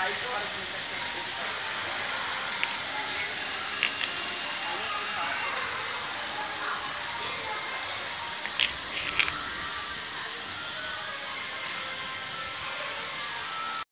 type or